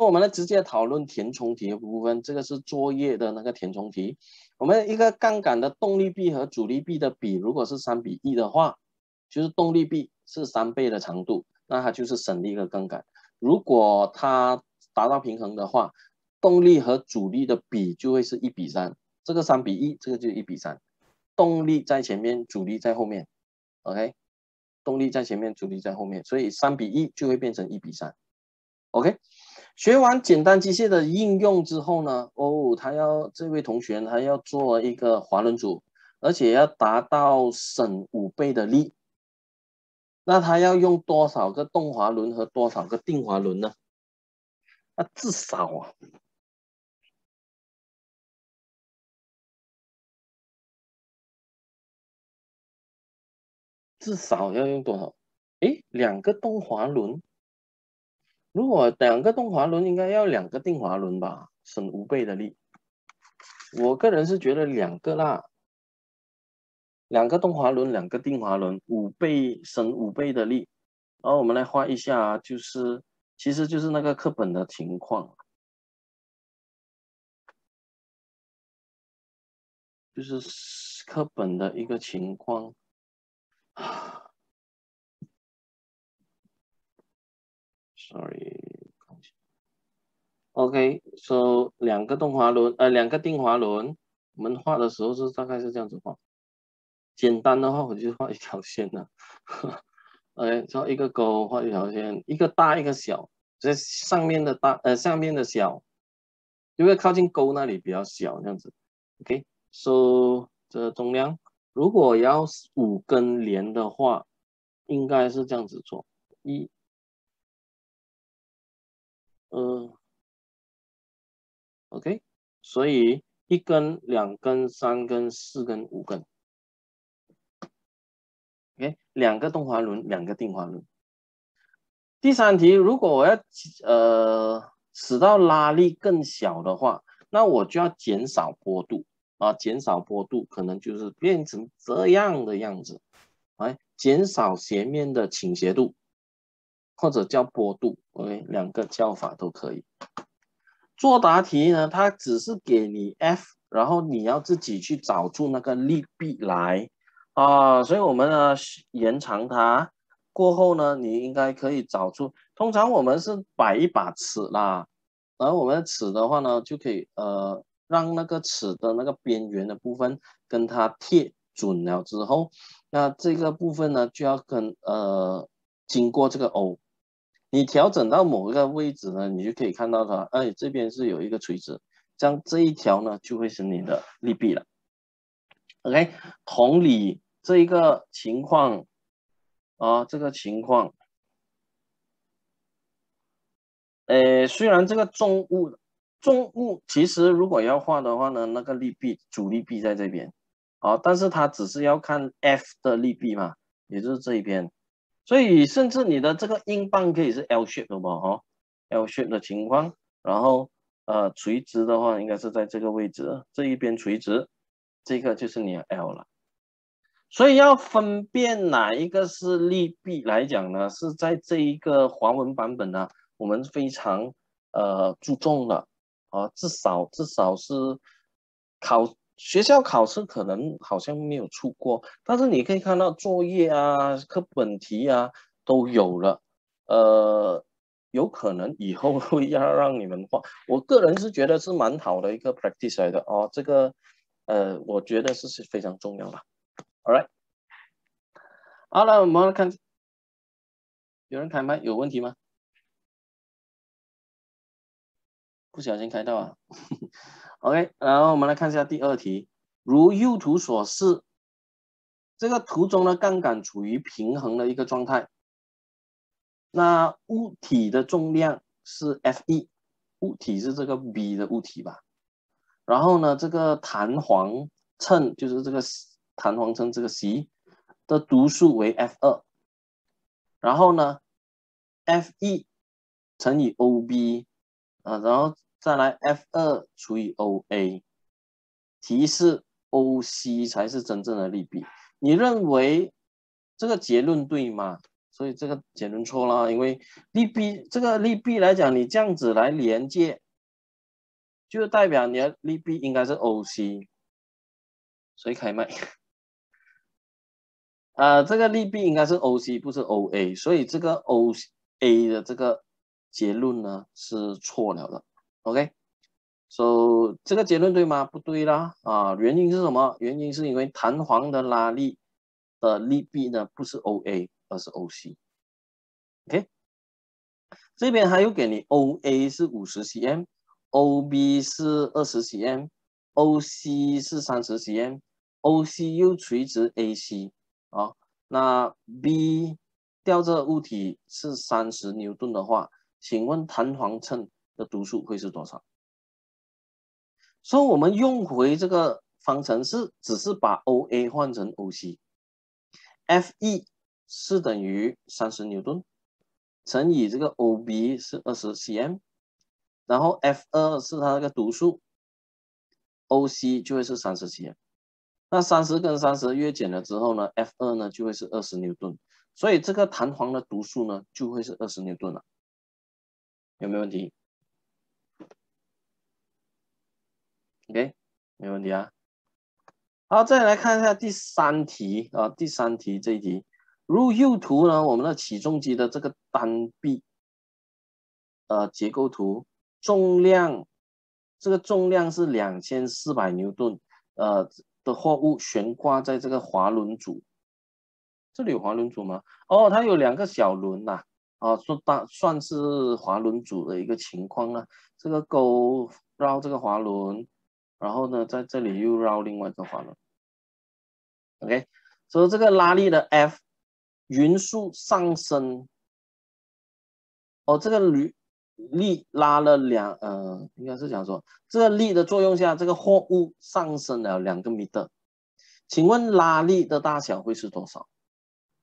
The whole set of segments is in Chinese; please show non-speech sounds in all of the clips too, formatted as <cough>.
那我们来直接讨论填充题的部分，这个是作业的那个填充题。我们一个杠杆的动力臂和阻力臂的比，如果是三比一的话，就是动力臂是三倍的长度，那它就是省力一个杠杆。如果它达到平衡的话，动力和阻力的比就会是一比三，这个三比一，这个就一比三，动力在前面，阻力在后面，OK，动力在前面，阻力在后面，所以三比一就会变成一比三，OK。学完简单机械的应用之后呢，哦，他要这位同学他要做一个滑轮组，而且要达到省五倍的力，那他要用多少个动滑轮和多少个定滑轮呢？那至少啊，至少要用多少？诶，两个动滑轮。如果两个动滑轮，应该要两个定滑轮吧，省五倍的力。我个人是觉得两个啦，两个动滑轮，两个定滑轮，五倍省五倍的力。然后我们来画一下，就是其实就是那个课本的情况，就是课本的一个情况。Sorry，OK，so 两个动滑轮，呃，两个定滑轮，我们画的时候是大概是这样子画。简单的话，我就画一条线了。OK，后一个勾画一条线，一个大一个小，这上面的大，呃，上面的小，因为靠近勾那里比较小，这样子。OK，so 这重量，如果要五根连的话，应该是这样子做，一。嗯，OK，所以一根、两根、三根、四根、五根，OK，两个动滑轮，两个定滑轮。第三题，如果我要呃使到拉力更小的话，那我就要减少坡度啊，减少坡度可能就是变成这样的样子，哎，减少斜面的倾斜度。或者叫坡度，OK，两个叫法都可以。作答题呢，它只是给你 F，然后你要自己去找出那个力臂来啊，所以我们呢延长它过后呢，你应该可以找出。通常我们是摆一把尺啦，然后我们的尺的话呢，就可以呃让那个尺的那个边缘的部分跟它贴准了之后，那这个部分呢就要跟呃经过这个 O。你调整到某一个位置呢，你就可以看到它，哎，这边是有一个垂直，这样这一条呢就会是你的利弊了。OK，同理这一个情况啊，这个情况，呃，虽然这个重物重物其实如果要画的话呢，那个利弊主力臂在这边，啊，但是它只是要看 F 的利弊嘛，也就是这一边。所以，甚至你的这个英镑可以是 L shape 的嘛？哈，L shape 的情况，然后呃，垂直的话应该是在这个位置，这一边垂直，这个就是你的 L 了。所以要分辨哪一个是利弊来讲呢？是在这一个华文版本呢，我们非常呃注重的啊，至少至少是考。学校考试可能好像没有出过，但是你可以看到作业啊、课本题啊都有了。呃，有可能以后会 <laughs> 要让你们画。我个人是觉得是蛮好的一个 practice 来的哦。这个呃，我觉得是是非常重要的。All right，好了，我们来看，有人开麦有问题吗？不小心开到啊。<laughs> OK，然后我们来看一下第二题，如右图所示，这个图中的杠杆处于平衡的一个状态，那物体的重量是 F1，物体是这个 B 的物体吧？然后呢，这个弹簧秤就是这个弹簧秤这个 C 的读数为 F2，然后呢，F1 乘以 OB 啊，然后。再来，F 二除以 OA，提示 OC 才是真正的利弊。你认为这个结论对吗？所以这个结论错了，因为利弊这个利弊来讲，你这样子来连接，就代表你的利弊应该是 OC，所以开麦。<laughs> 呃，这个利弊应该是 OC，不是 OA，所以这个 OA 的这个结论呢是错了的。OK，so 这个结论对吗？不对啦，啊，原因是什么？原因是因为弹簧的拉力的力臂呢不是 OA，而是 OC。OK，这边还有给你 OA 是五十 cm，OB 是二十 cm，OC 是三十 cm，OC 又垂直 AC。啊，那 B 吊着物体是三十牛顿的话，请问弹簧秤的读数会是多少？所以我们用回这个方程式，只是把 OA 换成 OC，Fe 是等于三十牛顿乘以这个 OB 是二十 cm，然后 F 二是它那个读数，OC 就会是三十 cm。那三十跟三十约减了之后呢，F 二呢就会是二十牛顿，所以这个弹簧的读数呢就会是二十牛顿了，有没有问题？？OK，没问题啊。好，再来看一下第三题啊，第三题这一题，如右图呢，我们的起重机的这个单臂呃结构图，重量这个重量是两千四百牛顿，呃。的货物悬挂在这个滑轮组，这里有滑轮组吗？哦，它有两个小轮呐，啊，说大算是滑轮组的一个情况啊。这个钩绕这个滑轮，然后呢，在这里又绕另外一个环了。OK，所以这个拉力的 F，匀速上升。哦，这个铝。力拉了两，呃，应该是讲说，这个力的作用下，这个货物上升了两个米的，请问拉力的大小会是多少？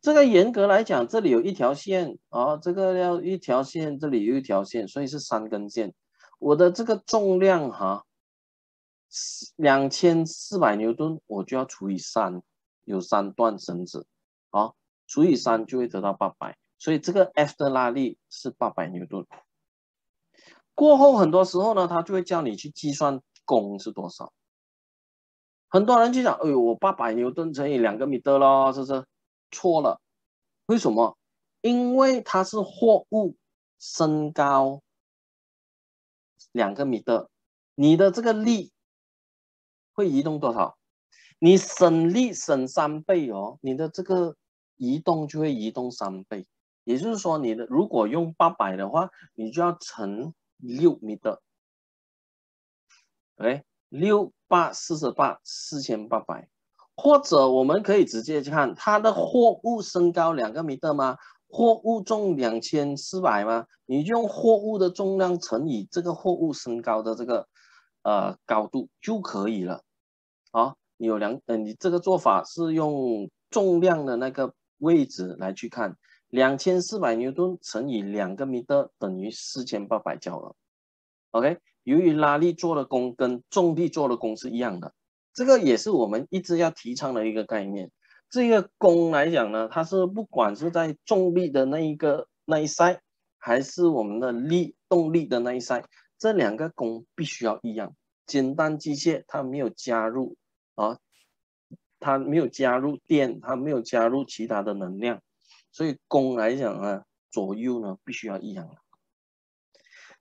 这个严格来讲，这里有一条线，啊，这个要一条线，这里有一条线，所以是三根线。我的这个重量哈，两千四百牛顿，我就要除以三，有三段绳子，好，除以三就会得到八百，所以这个 F 的拉力是八百牛顿。过后很多时候呢，他就会叫你去计算功是多少。很多人就讲：“哎呦，我八百牛顿乘以两个米的咯，这是错了。为什么？因为它是货物升高两个米的，你的这个力会移动多少？你省力省三倍哦，你的这个移动就会移动三倍。也就是说，你的如果用八百的话，你就要乘。六米的哎，六八四十八，四千八百，或者我们可以直接去看它的货物升高两个米的吗？货物重两千四百吗？你就用货物的重量乘以这个货物升高的这个呃高度就可以了。好，你有两，呃，你这个做法是用重量的那个位置来去看。两千四百牛顿乘以两个米的等于四千八百焦耳。OK，由于拉力做的功跟重力做的功是一样的，这个也是我们一直要提倡的一个概念。这个功来讲呢，它是不管是在重力的那一个那一塞，还是我们的力动力的那一塞，这两个功必须要一样。简单机械它没有加入啊，它没有加入电，它没有加入其他的能量。所以功来讲呢，左右呢必须要一样。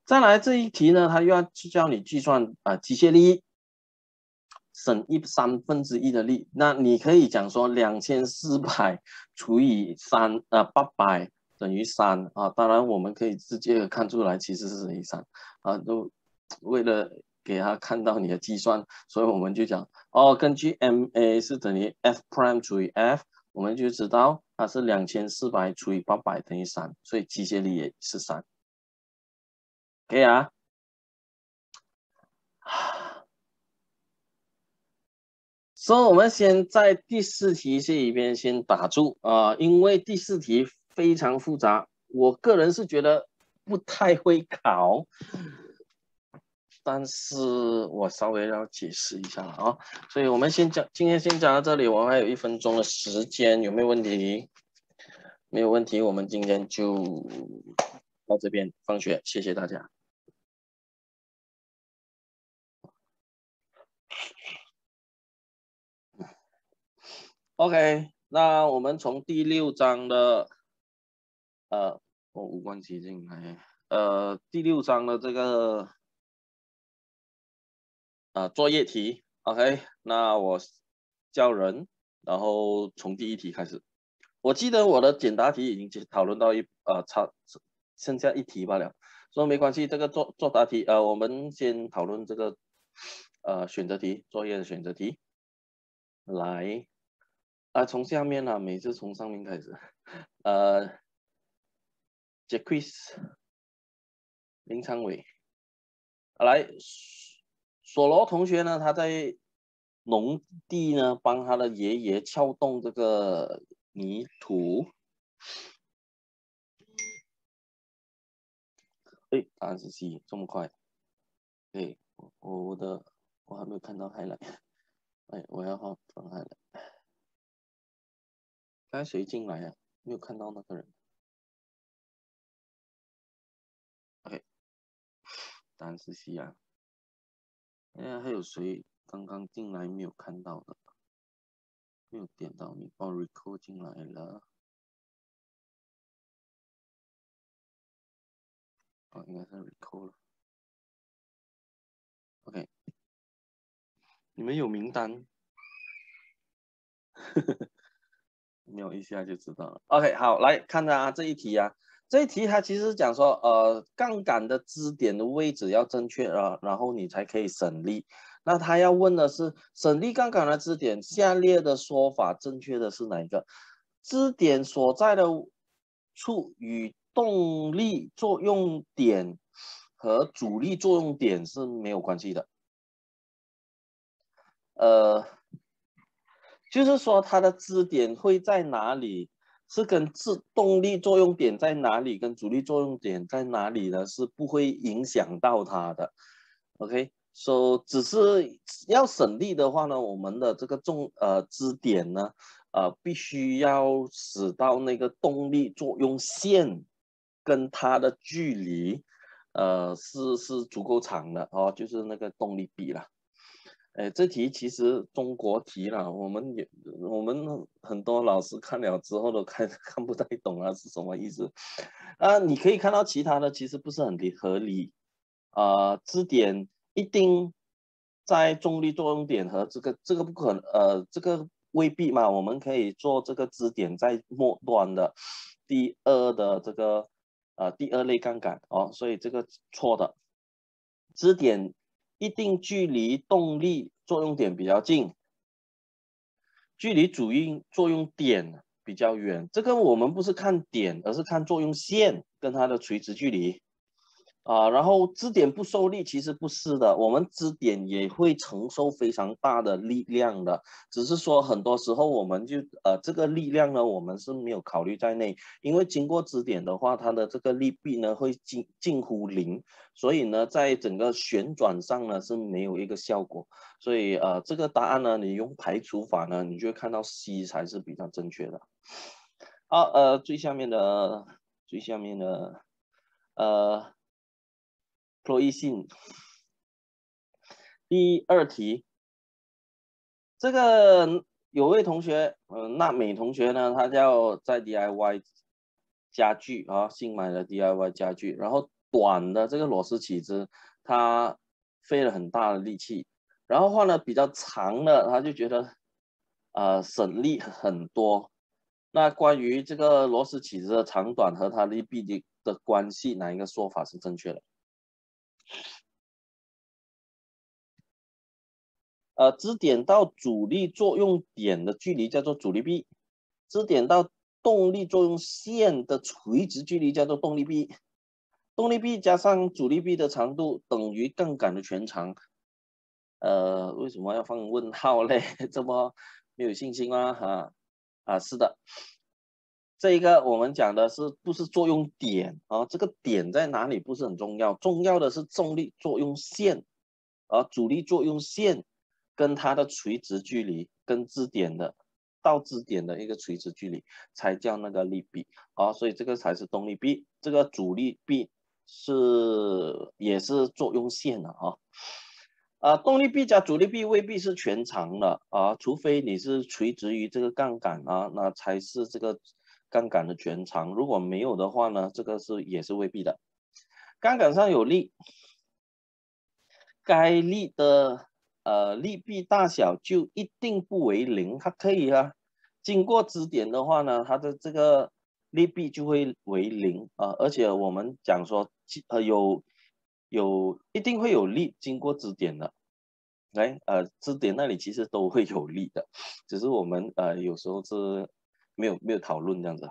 再来这一题呢，它又要去教你计算啊机械力，省一三分之一的力。那你可以讲说两千四百 <laughs> 除以三啊八百等于三啊。当然我们可以直接看出来，其实是等于三啊。都为了给他看到你的计算，<laughs> 所以我们就讲哦，根据 m a 是等于 f prime 除以 f。我们就知道它是两千四百除以八百等于三，所以机械力也是三。可以啊。<sighs> 所以，我们先在第四题这一边先打住啊，因为第四题非常复杂，我个人是觉得不太会考。但是我稍微要解释一下了啊，所以我们先讲，今天先讲到这里，我们还有一分钟的时间，有没有问题？没有问题，我们今天就到这边放学，谢谢大家。OK，那我们从第六章的，呃，我无关其境来，呃，第六章的这个，啊，作业题，OK，那我叫人，然后从第一题开始。我记得我的简答题已经讨论到一，呃，差剩下一题罢了，所以没关系，这个作作答题，呃，我们先讨论这个，呃，选择题，作业的选择题，来。啊，从下面呢，每次从上面开始。呃 j a c q u i s 林昌伟，来，索罗同学呢，他在农地呢，帮他的爷爷撬动这个泥土。哎，答案是 C，这么快？哎，我我的我还没有看到海来，哎，我要放放海来。刚才谁进来呀？没有看到那个人。OK，答案是 C 啊。哎，还有谁刚刚进来没有看到的？没有点到你，哦 Recall 进来了。哦，应该是 Recall 了。OK，你们有名单？<laughs> 瞄一下就知道了。OK，好，来看啊这一题啊，这一题它其实讲说，呃，杠杆的支点的位置要正确啊，然后你才可以省力。那他要问的是，省力杠杆的支点，下列的说法正确的是哪一个？支点所在的处与动力作用点和阻力作用点是没有关系的。呃。就是说，它的支点会在哪里？是跟自动力作用点在哪里，跟阻力作用点在哪里呢？是不会影响到它的。OK，说只是要省力的话呢，我们的这个重呃支点呢，呃，必须要使到那个动力作用线跟它的距离，呃，是是足够长的哦，就是那个动力比了。哎，这题其实中国题了，我们也我们很多老师看了之后都看 <laughs> 看不太懂啊，是什么意思？啊，你可以看到其他的其实不是很理合理，啊，支点一定在重力作用点和这个这个不可能，呃，这个未必嘛，我们可以做这个支点在末端的第二的这个呃第二类杠杆哦，所以这个错的支点。一定距离动力作用点比较近，距离主因作用点比较远。这个我们不是看点，而是看作用线跟它的垂直距离。啊，然后支点不受力，其实不是的，我们支点也会承受非常大的力量的，只是说很多时候我们就呃这个力量呢，我们是没有考虑在内，因为经过支点的话，它的这个力臂呢会近近乎零，所以呢在整个旋转上呢是没有一个效果，所以呃这个答案呢，你用排除法呢，你就会看到 C 才是比较正确的。好，呃最下面的最下面的呃。罗伊信，第二题，这个有位同学，嗯，娜美同学呢，他叫在 DIY 家具啊，新买的 DIY 家具，然后短的这个螺丝起子，他费了很大的力气，然后换了比较长的，他就觉得，呃，省力很多。那关于这个螺丝起子的长短和它力臂的的关系，哪一个说法是正确的？呃，支点到阻力作用点的距离叫做阻力臂，支点到动力作用线的垂直距离叫做动力臂，动力臂加上阻力臂的长度等于杠杆的全长。呃，为什么要放问号嘞？<laughs> 这么没有信心吗？哈，啊，是的。这一个我们讲的是不是作用点啊？这个点在哪里不是很重要，重要的是重力作用线，啊，阻力作用线跟它的垂直距离跟支点的到支点的一个垂直距离，才叫那个力臂啊，所以这个才是动力臂，这个阻力臂是也是作用线的啊，啊，动力臂加阻力臂未必是全长的啊，除非你是垂直于这个杠杆啊，那才是这个杠杆的全长，如果没有的话呢，这个是也是未必的，杠杆上有力，该力的。呃，力臂大小就一定不为零，它可以啊。经过支点的话呢，它的这个力臂就会为零啊。而且我们讲说，呃，有有一定会有力经过支点的，来，呃，支点那里其实都会有力的，只是我们呃有时候是没有没有讨论这样子。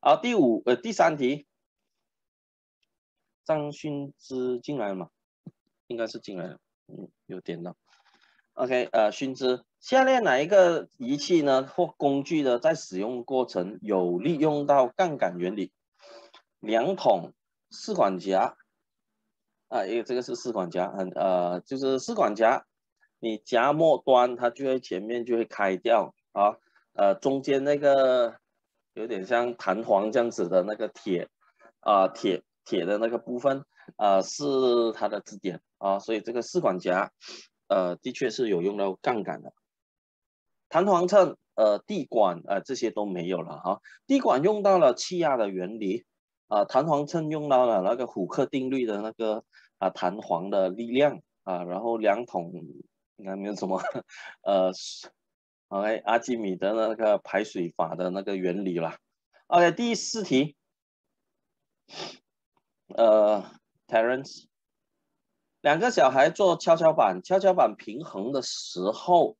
好，第五呃第三题，张勋之进来了吗？应该是进来了，嗯，有点到。OK，呃，勋之，下列哪一个仪器呢或工具呢在使用过程有利用到杠杆原理？量筒、试管夹，啊，因为这个是试管夹，很呃，就是试管夹，你夹末端，它就会前面就会开掉啊，呃，中间那个有点像弹簧这样子的那个铁，啊，铁铁的那个部分，啊，是它的支点啊，所以这个试管夹。呃，的确是有用到杠杆的，弹簧秤、呃，地管，呃，这些都没有了哈。地管用到了气压的原理，啊，弹簧秤用到了那个虎克定律的那个啊弹簧的力量啊，然后量筒应该没有什么，<laughs> 呃，OK，阿基米德的那个排水法的那个原理了。OK，第四题，呃，Terence。两个小孩做跷跷板，跷跷板平衡的时候，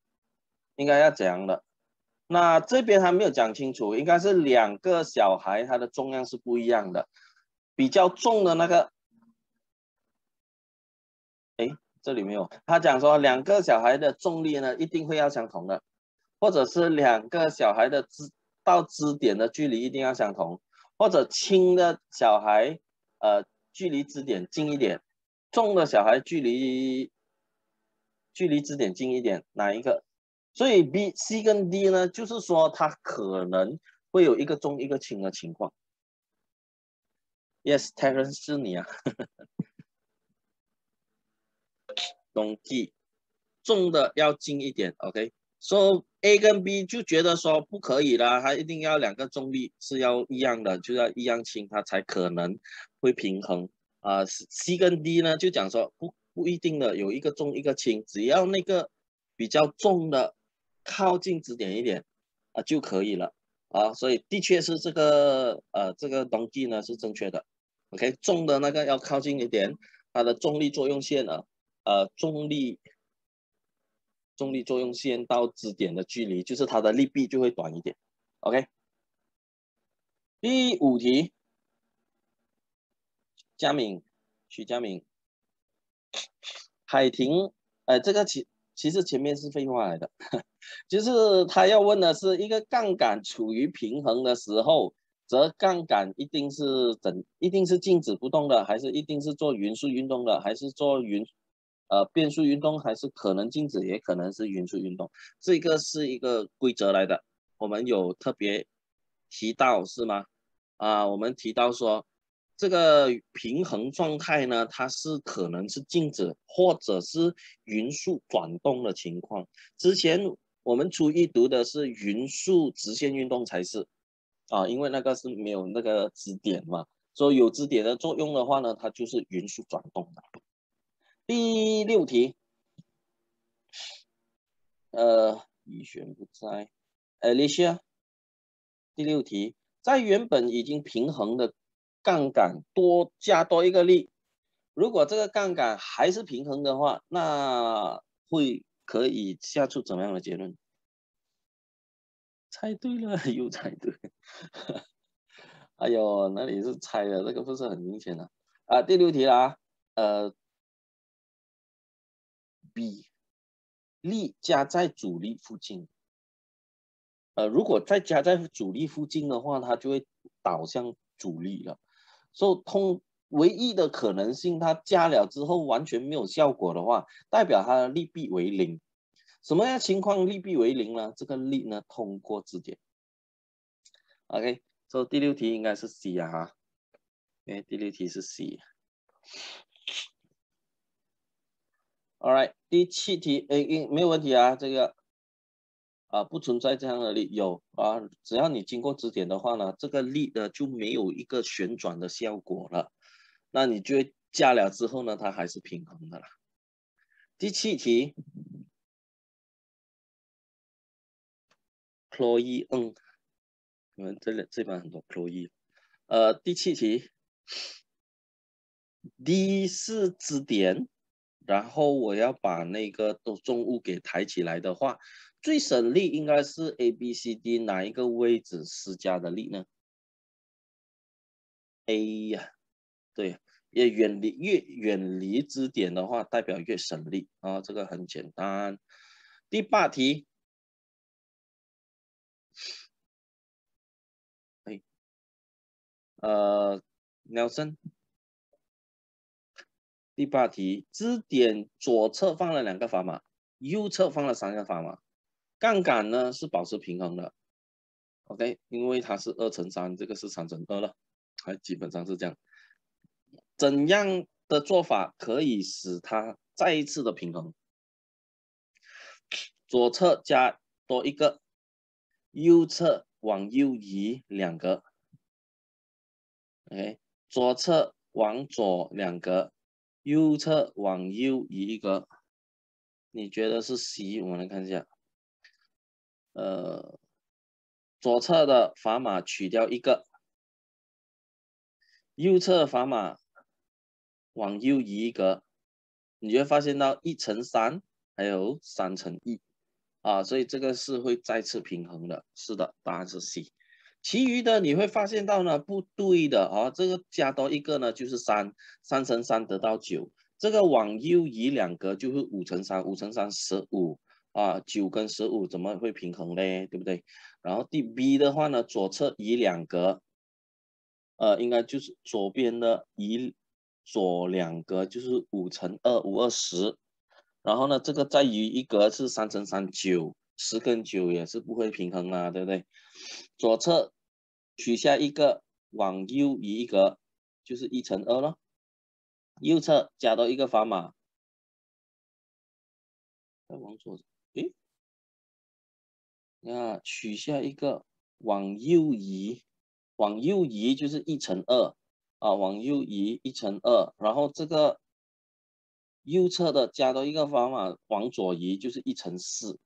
应该要怎样的？那这边还没有讲清楚，应该是两个小孩他的重量是不一样的，比较重的那个，哎，这里没有，他讲说两个小孩的重力呢一定会要相同的，或者是两个小孩的支到支点的距离一定要相同，或者轻的小孩，呃，距离支点近一点。重的小孩距离距离支点近一点，哪一个？所以 B、C 跟 D 呢，就是说它可能会有一个重一个轻的情况。Yes，Terence 是你啊，<laughs> 冬季重的要近一点，OK。所以 A 跟 B 就觉得说不可以啦，它一定要两个重力是要一样的，就要一样轻，它才可能会平衡。啊，C 跟 D 呢，就讲说不不一定的，有一个重一个轻，只要那个比较重的靠近支点一点啊就可以了啊，所以的确是这个呃这个东西呢是正确的，OK，重的那个要靠近一点，它的重力作用线呢，呃重力重力作用线到支点的距离，就是它的力臂就会短一点，OK，第五题。佳敏，徐佳敏，海婷，呃，这个其其实前面是废话来的，<laughs> 就是他要问的是一个杠杆处于平衡的时候，则杠杆一定是怎，一定是静止不动的，还是一定是做匀速运动的，还是做匀，呃，变速运动，还是可能静止，也可能是匀速运动，这个是一个规则来的，我们有特别提到是吗？啊，我们提到说。这个平衡状态呢，它是可能是静止或者是匀速转动的情况。之前我们初一读的是匀速直线运动才是啊，因为那个是没有那个支点嘛，所以有支点的作用的话呢，它就是匀速转动的。第六题，呃，一选不在，，Alicia，第六题，在原本已经平衡的。杠杆多加多一个力，如果这个杠杆还是平衡的话，那会可以下出怎么样的结论？猜对了，又猜对。<laughs> 哎呦，那里是猜的，这个不是很明显的啊。第六题啦，呃，B，力加在阻力附近，呃，如果再加在阻力附近的话，它就会导向阻力了。所以通唯一的可能性，它加了之后完全没有效果的话，代表它的力臂为零。什么样情况力臂为零呢？这个力呢，通过支点。OK，所以第六题应该是 C 啊哈。哎，第六题是 C。All right，第七题，哎，没有问题啊，这个啊不存在这样的力，有啊，只要你经过支点的话呢，这个力呢就没有一个旋转的效果了，那你就加了之后呢，它还是平衡的了。第七题，Chloe，嗯，你们这里这边很多 Chloe，呃，第七题，D 是支点。然后我要把那个都重物给抬起来的话，最省力应该是 A、B、C、D 哪一个位置施加的力呢？A 呀，对，越远离越远离支点的话，代表越省力啊，这个很简单。第八题，哎，呃，鸟森。第八题，支点左侧放了两个砝码，右侧放了三个砝码，杠杆呢是保持平衡的，OK，因为它是二乘三，这个是三乘二了，还基本上是这样。怎样的做法可以使它再一次的平衡？左侧加多一个，右侧往右移两个，OK，左侧往左两个。右侧往右移一个，你觉得是 C？我们来看一下，呃，左侧的砝码取掉一个，右侧砝码往右移一格，你就会发现到一乘三还有三乘一啊，所以这个是会再次平衡的。是的，答案是 C。其余的你会发现到呢不对的啊，这个加多一个呢就是三，三乘三得到九，这个往右移两格就是五乘三，五乘三十五啊，九跟十五怎么会平衡嘞？对不对？然后第 B 的话呢，左侧移两格，呃，应该就是左边的移左两格就是五乘二，五二十，然后呢这个再移一格是三乘三九。十跟九也是不会平衡啊，对不对？左侧取下一个，往右移一格，就是一乘二了。右侧加多一个砝码，再往左，诶，那取下一个，往右移，往右移就是一乘二啊，往右移一乘二，然后这个右侧的加多一个砝码，往左移就是一乘四。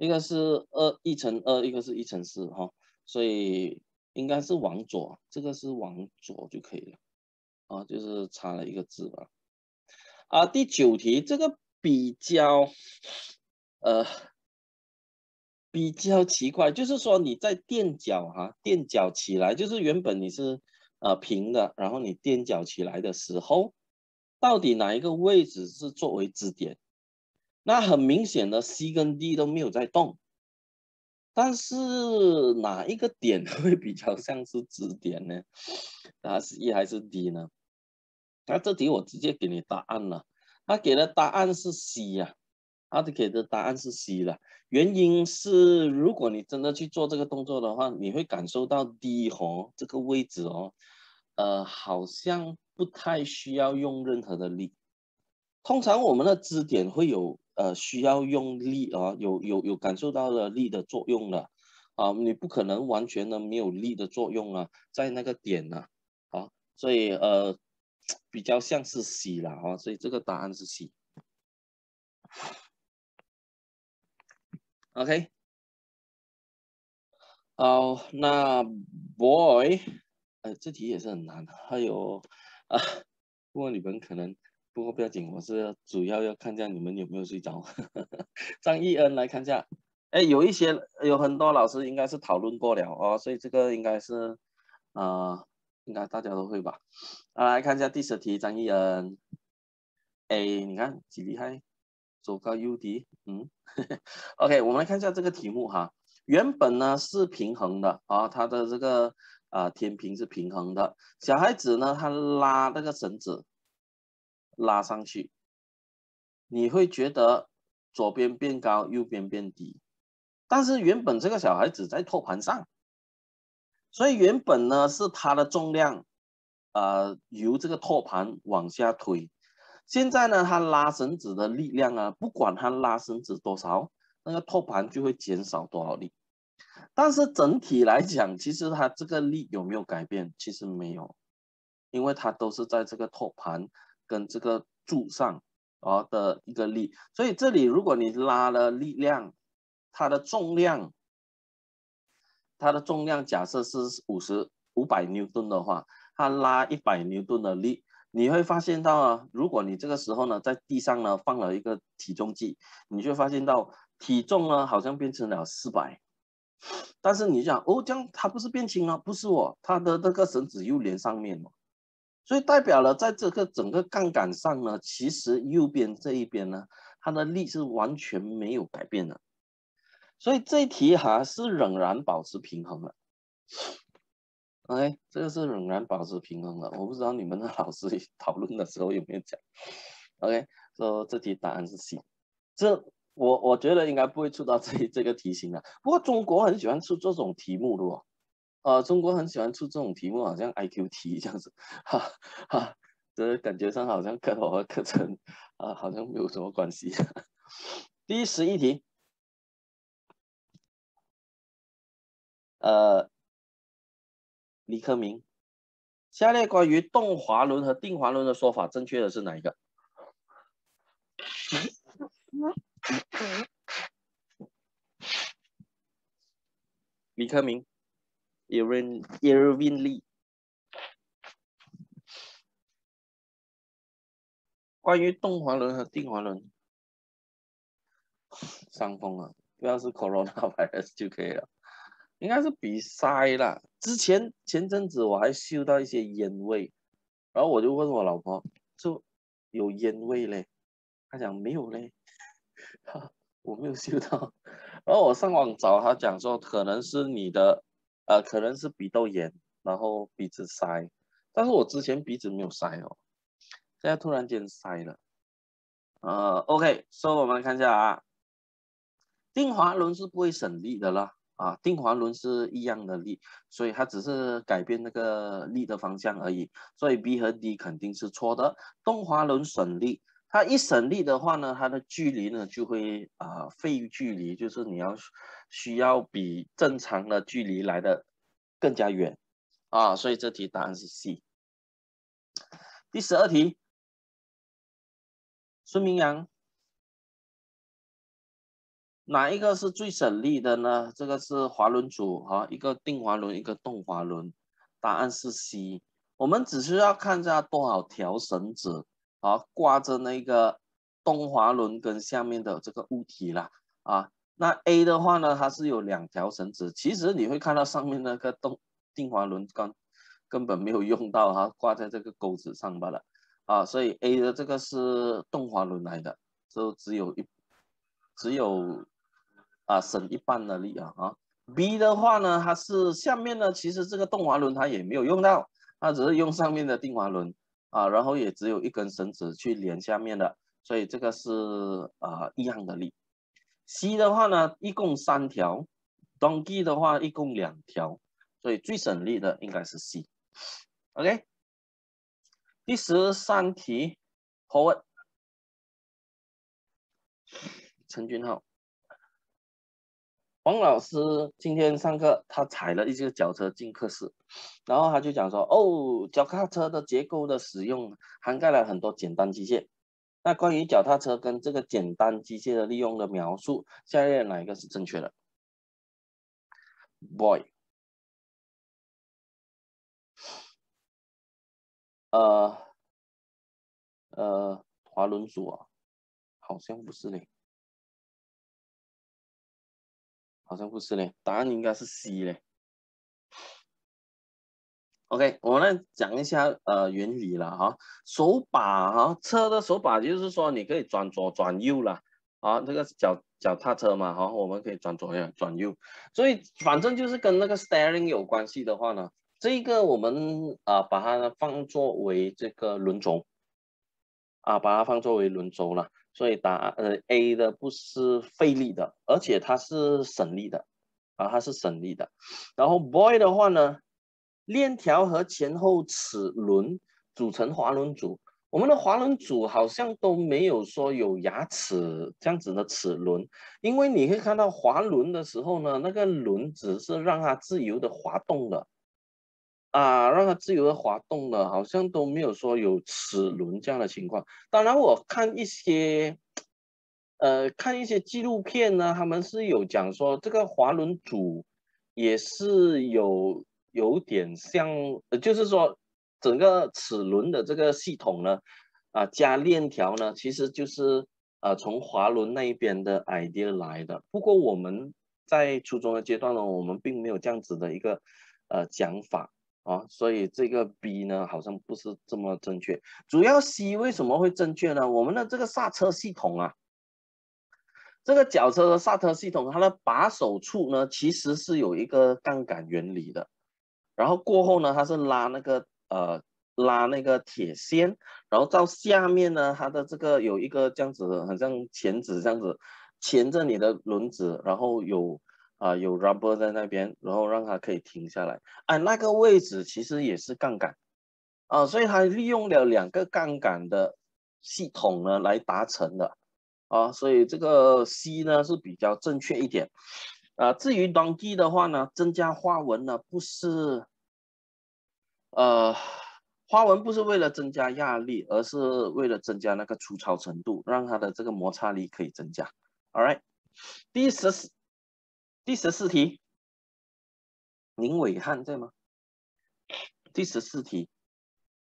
一个是二一乘二，一个是一乘四哈，所以应该是往左，这个是往左就可以了，啊，就是差了一个字吧。啊，第九题这个比较，呃，比较奇怪，就是说你在垫脚哈，垫脚起来，就是原本你是呃平的，然后你垫脚起来的时候，到底哪一个位置是作为支点？那很明显的，C 跟 D 都没有在动，但是哪一个点 <laughs> 会比较像是支点呢？它是 E 还是 D 呢？那这题我直接给你答案了，他给的答案是 C 呀，他给的答案是 C 了。原因是，如果你真的去做这个动作的话，你会感受到 D 和这个位置哦，呃，好像不太需要用任何的力。通常我们的支点会有。呃，需要用力啊，有有有感受到了力的作用了啊，你不可能完全的没有力的作用啊，在那个点呢，啊，所以呃，比较像是 C 了啊，所以这个答案是 C。OK，好，那 Boy，呃，这题也是很难的，还有啊，<laughs> 不过你们可能。不过不要紧，我是主要要看一下你们有没有睡着。<laughs> 张艺恩来看一下，哎，有一些有很多老师应该是讨论过了哦，所以这个应该是啊，应该大家都会吧。啊，来看一下第十题，张艺恩，哎，你看几厉害，左高右低，嗯，<laughs> OK，我们来看一下这个题目哈，原本呢是平衡的啊，它的这个啊天平是平衡的，小孩子呢他拉那个绳子。拉上去，你会觉得左边变高，右边变低。但是原本这个小孩子在托盘上，所以原本呢是他的重量，呃，由这个托盘往下推。现在呢，他拉绳子的力量啊，不管他拉绳子多少，那个托盘就会减少多少力。但是整体来讲，其实它这个力有没有改变？其实没有，因为它都是在这个托盘跟这个柱上啊的一个力。所以这里如果你拉了力量，它的重量，它的重量假设是五十五百牛顿的话，它拉一百牛顿的力，你会发现到啊，如果你这个时候呢在地上呢放了一个体重计，你就发现到体重呢好像变成了四百，但是你想哦这样它不是变轻了？不是哦，它的这个绳子又连上面了，所以代表了在这个整个杠杆上呢，其实右边这一边呢，它的力是完全没有改变的。所以这一题哈是仍然保持平衡的，OK，这个是仍然保持平衡的。我不知道你们的 <laughs> 老师讨论的时候有没有讲，OK，说这题答案是 C。这我我觉得应该不会出到这这个题型的。不过中国很喜欢出这种题目的哦，啊，中国很喜欢出这种题目，好像 IQ 题这样子，哈哈，这感觉上好像跟我的课程啊好像没有什么关系。<laughs> 第十一题。呃，李克明，下列关于动滑轮和定滑轮的说法，正确的是哪一个？<laughs> 李克明，Irvin Irvin Lee，关于动滑轮和定滑轮，伤风啊，不要是 Corona virus 就可以了。应该是鼻塞啦。之前前阵子我还嗅到一些烟味，然后我就问我老婆，就有烟味嘞？她讲没有嘞，<laughs> 我没有嗅到。然后我上网找，他讲说可能是你的，呃，可能是鼻窦炎，然后鼻子塞。但是我之前鼻子没有塞哦，现在突然间塞了。呃，OK，所以我们来看一下啊，定滑轮是不会省力的啦。啊，定滑轮是一样的力，所以它只是改变那个力的方向而已。所以 B 和 D 肯定是错的。动滑轮省力，它一省力的话呢，它的距离呢就会啊费距离，就是你要需要比正常的距离来的更加远啊。所以这题答案是 C。第十二题，孙明阳。哪一个是最省力的呢？这个是滑轮组哈，一个定滑轮，一个动滑轮。答案是 C。我们只需要看一下多少条绳子啊挂着那个动滑轮跟下面的这个物体啦啊。那 A 的话呢，它是有两条绳子，其实你会看到上面那个动定滑轮根根本没有用到哈，挂在这个钩子上罢了啊。所以 A 的这个是动滑轮来的，就只有一只有。啊，省一半的力啊啊！B 的话呢，它是下面呢，其实这个动滑轮它也没有用到，它只是用上面的定滑轮啊，然后也只有一根绳子去连下面的，所以这个是啊一样的力。C 的话呢，一共三条；D 的话一共两条，所以最省力的应该是 C。OK，第十三题，Howard，陈君浩。王老师今天上课，他踩了一些脚车进课室，然后他就讲说：“哦，脚踏车的结构的使用涵盖了很多简单机械。那关于脚踏车跟这个简单机械的利用的描述，下列哪一个是正确的？”Boy，呃，呃，滑轮组啊，好像不是嘞。好像不是嘞，答案应该是 C 嘞。OK，我们来讲一下呃原理了哈。手把哈，车的手把就是说你可以转左转右啦，啊，这个脚脚踏车嘛哈，我们可以转左右转右，所以反正就是跟那个 steering 有关系的话呢，这个我们啊把它放作为这个轮轴啊，把它放作为轮轴了。所以答案呃 A 的不是费力的，而且它是省力的啊，它是省力的。然后 Boy 的话呢，链条和前后齿轮组成滑轮组。我们的滑轮组好像都没有说有牙齿这样子的齿轮，因为你可以看到滑轮的时候呢，那个轮子是让它自由的滑动的，啊，让它自由的滑动的，好像都没有说有齿轮这样的情况。当然，我看一些，呃，看一些纪录片呢，他们是有讲说这个滑轮组也是有有点像，就是说。整个齿轮的这个系统呢，啊加链条呢，其实就是呃从滑轮那一边的 idea 来的。不过我们在初中的阶段呢，我们并没有这样子的一个呃讲法啊，所以这个 B 呢好像不是这么正确。主要 C 为什么会正确呢？我们的这个刹车系统啊，这个脚车的刹车系统，它的把手处呢其实是有一个杠杆原理的，然后过后呢，它是拉那个。呃，拉那个铁线，然后到下面呢，它的这个有一个这样子，好像钳子这样子钳着你的轮子，然后有啊有 rubber 在那边，然后让它可以停下来。啊，那个位置其实也是杠杆啊，所以它利用了两个杠杆的系统呢来达成的啊，所以这个 C 呢是比较正确一点啊。至于当地的话呢，增加花纹呢不是。呃，花纹不是为了增加压力，而是为了增加那个粗糙程度，让它的这个摩擦力可以增加。All right，第十四第十四题，林伟汉在吗？第十四题，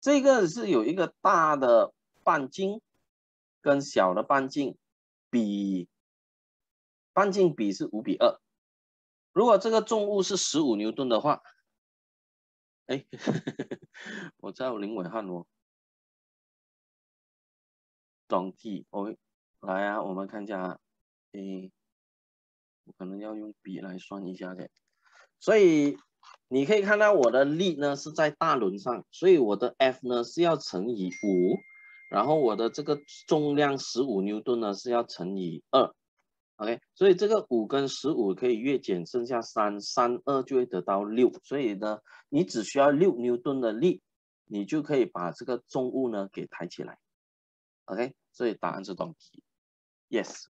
这个是有一个大的半径跟小的半径比，半径比是五比二。如果这个重物是十五牛顿的话。哎，<laughs> 我叫林伟汉哦。总体，我来啊，我们看一下，哎，我可能要用笔来算一下的。所以你可以看到我的力呢是在大轮上，所以我的 F 呢是要乘以五，然后我的这个重量十五牛顿呢是要乘以二。OK，所以这个五跟十五可以越减，剩下三，三二就会得到六。所以呢，你只需要六牛顿的力，你就可以把这个重物呢给抬起来。OK，所以答案是短题。Yes。